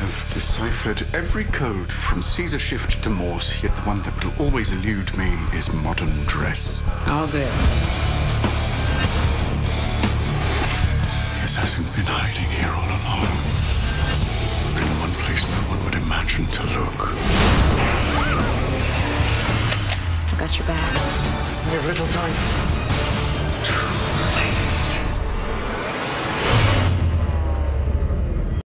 have deciphered every code from Caesar shift to Morse, yet the one that will always elude me is modern dress. All good. hasn't been hiding here all along. In one place no one would imagine to look. I got your back. We have little time.